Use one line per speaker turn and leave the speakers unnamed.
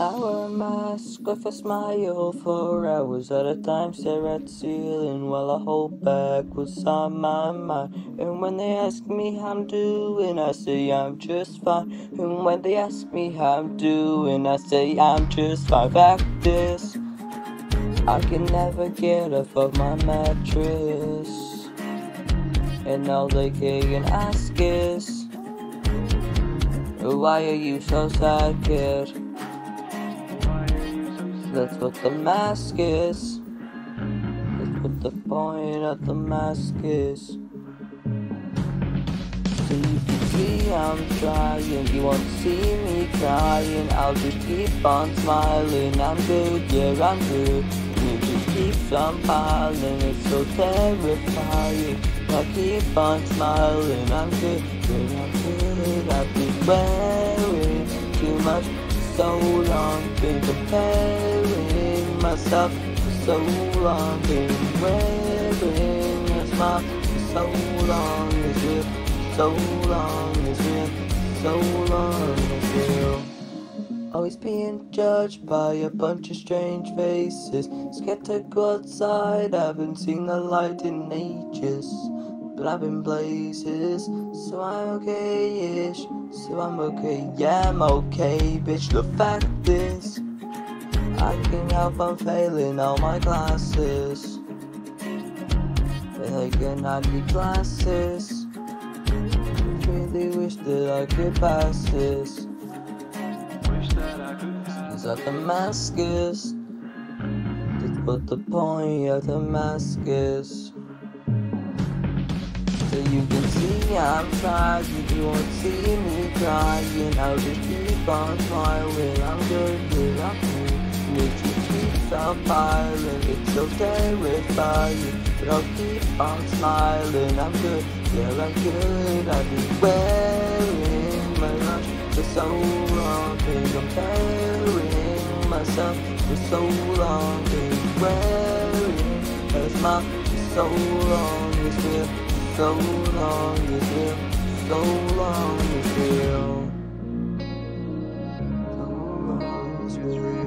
I wear a mask with a smile for hours at a time, stare at ceiling while I hold back what's on my mind. And when they ask me how I'm doing, I say I'm just fine. And when they ask me how I'm doing, I say I'm just fine. Fact is, I can never get off of my mattress. And all they can ask is, Why are you so sad, kid? That's what the mask is. That's what the point of the mask is. So you can see I'm trying, you won't see me crying. I'll just keep on smiling. I'm good, yeah, I'm good. You just keep on piling, it's so terrifying. I keep on smiling. I'm good, yeah, I'm good. I've been wearing too much so long, been comparing myself for so long, been wearing a smile for so long, it's real, so long, it's real, so long, it's real. Always being judged by a bunch of strange faces. Scared to go outside, haven't seen the light in ages. But I've been places, so I'm okay-ish. So I'm okay, yeah, I'm okay, bitch. The fact is, I can't help I'm failing all my classes. Feel like I need classes. Really wish that I could pass this. Is that the mask is? That's what the point of the I'm trying, you won't see me crying. I'll just keep on smiling. I'm good, yeah, I'm cool. Need you keep on piling, it's so terrifying. But I'll keep on smiling. I'm good, yeah, I'm good. I've been wearing my lunch for so long, been comparing myself for so long, been wearing a smile for so long. It's real so long as feel, so long you feel, so long you feel.